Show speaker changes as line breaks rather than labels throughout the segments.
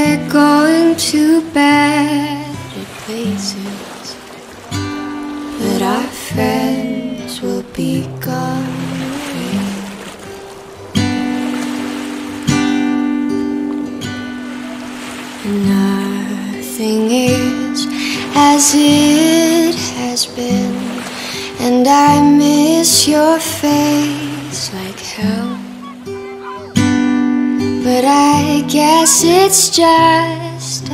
they're going to better places. But our friends will be gone. Nothing is as it has been, and I miss your face like hell. But I guess it's just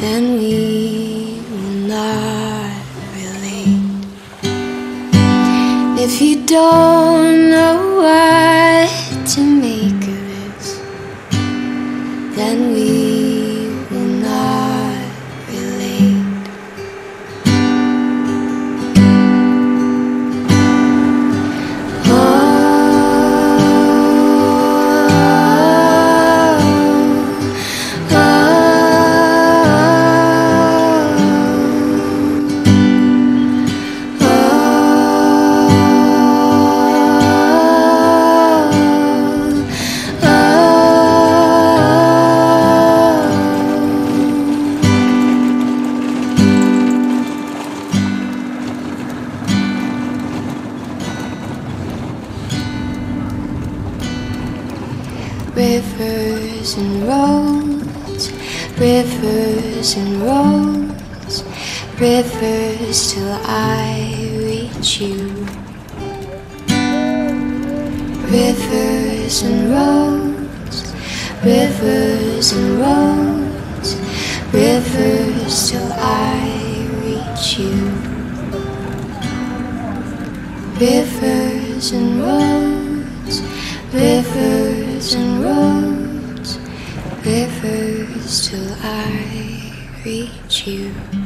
then we will not relate. If you don't know what rivers and roads, rivers till I reach you. Rivers and roads, rivers and roads, rivers till I reach you. Rivers and roads, rivers and roads, rivers till I reach you.